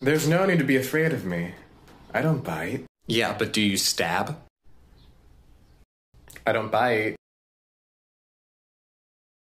There's no need to be afraid of me. I don't bite. Yeah, but do you stab? I don't bite.